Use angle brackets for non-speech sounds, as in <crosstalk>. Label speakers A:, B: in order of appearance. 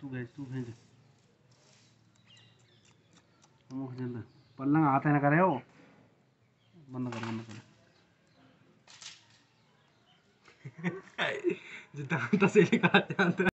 A: तू भेज तू भेज जल्द पल्लंग आते ना करे हो? बंद कर बंद कर। <laughs>
B: जितना तसेली का